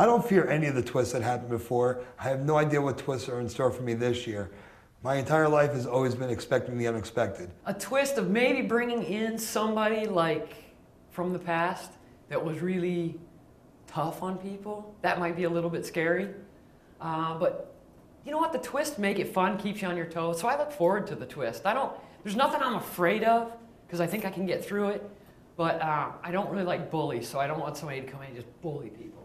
I don't fear any of the twists that happened before. I have no idea what twists are in store for me this year. My entire life has always been expecting the unexpected. A twist of maybe bringing in somebody like from the past that was really tough on people. That might be a little bit scary. Uh, but you know what? The twists make it fun, keeps you on your toes. So I look forward to the twist. I don't, there's nothing I'm afraid of because I think I can get through it. But uh, I don't really like bullies, so I don't want somebody to come in and just bully people.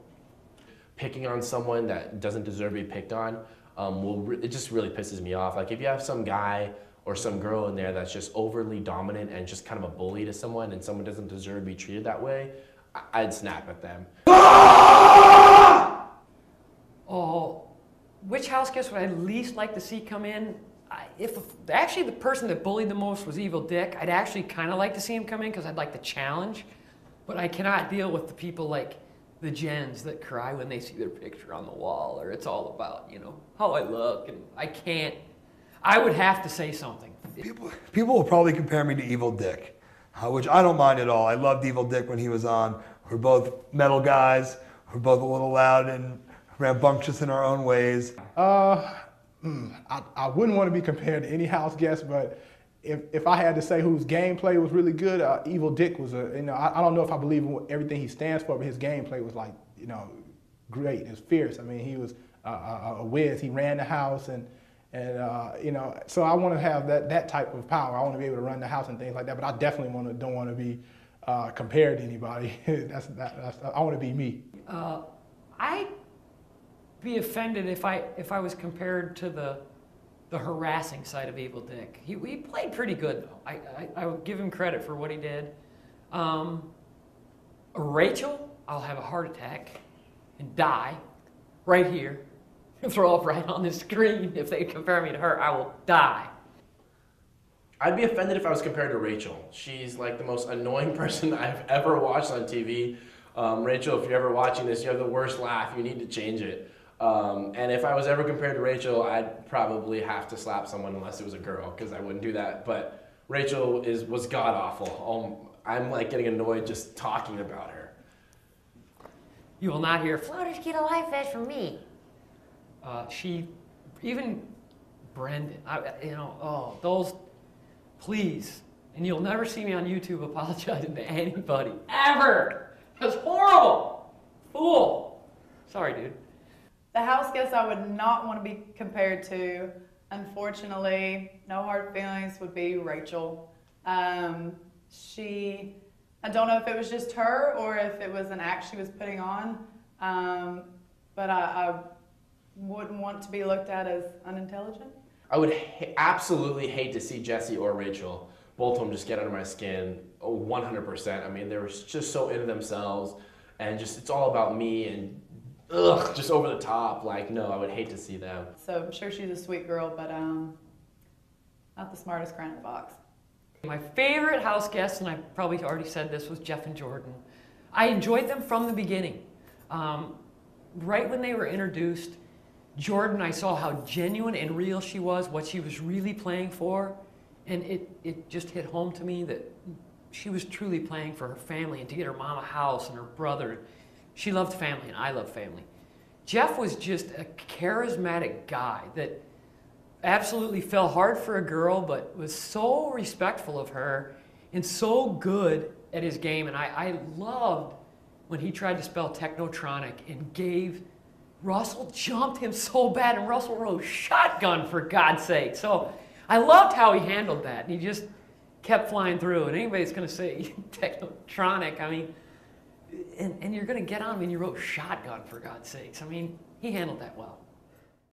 Picking on someone that doesn't deserve to be picked on, um, will it just really pisses me off. Like if you have some guy or some girl in there that's just overly dominant and just kind of a bully to someone, and someone doesn't deserve to be treated that way, I- I'd snap at them. Oh, which house guest would I least like to see come in? If actually the person that bullied the most was Evil Dick, I'd actually kind of like to see him come in because I'd like the challenge. But I cannot deal with the people like the gens that cry when they see their picture on the wall, or it's all about you know how I look, and I can't. I would have to say something. People, people will probably compare me to Evil Dick, uh, which I don't mind at all. I loved Evil Dick when he was on. We're both metal guys. We're both a little loud and rambunctious in our own ways. Uh, mm, I, I wouldn't want to be compared to any house guest, but if, if I had to say whose gameplay was really good, uh, Evil Dick was a, you know, I, I don't know if I believe in everything he stands for, but his gameplay was like, you know, great. It was fierce. I mean, he was uh, a, a whiz. He ran the house and, and uh, you know, so I want to have that, that type of power. I want to be able to run the house and things like that, but I definitely want to, don't want to be uh, compared to anybody. that's, that, that's, I want to be me. Uh, I'd be offended if I if I was compared to the the harassing side of Evil Dick. He, he played pretty good though. I, I, I would give him credit for what he did. Um, Rachel, I'll have a heart attack and die right here. Throw up right on the screen. If they compare me to her, I will die. I'd be offended if I was compared to Rachel. She's like the most annoying person I've ever watched on TV. Um, Rachel, if you're ever watching this, you have the worst laugh. You need to change it. Um, and if I was ever compared to Rachel, I'd probably have to slap someone unless it was a girl, because I wouldn't do that. But Rachel is was god awful. Um, I'm like getting annoyed just talking about her. You will not hear. Floaters get a life vest from me. Uh, she, even Brendan. I, you know, oh those. Please, and you'll never see me on YouTube apologizing to anybody ever. That's horrible. Fool. Sorry, dude. The house guest I would not want to be compared to, unfortunately, no hard feelings, would be Rachel. Um, she, I don't know if it was just her or if it was an act she was putting on, um, but I, I wouldn't want to be looked at as unintelligent. I would ha- absolutely hate to see Jesse or Rachel, both of them just get under my skin oh, 100%. I mean, they were just so into themselves and just it's all about me and ugh, just over the top. Like, no, I would hate to see them. So I'm sure she's a sweet girl, but um, not the smartest crown in the box. My favorite house guest, and I probably already said this, was Jeff and Jordan. I enjoyed them from the beginning. Um, right when they were introduced, Jordan, I saw how genuine and real she was, what she was really playing for, and it, it just hit home to me that she was truly playing for her family and to get her mom a house and her brother. She loved family, and I love family. Jeff was just a charismatic guy that absolutely fell hard for a girl, but was so respectful of her and so good at his game. And I, I loved when he tried to spell Technotronic and gave Russell jumped him so bad, and Russell rode shotgun for God's sake. So I loved how he handled that. and He just kept flying through. And anybody's going to say Technotronic, I mean, and, and you're going to get on and you wrote shotgun for God's sakes. I mean, he handled that well.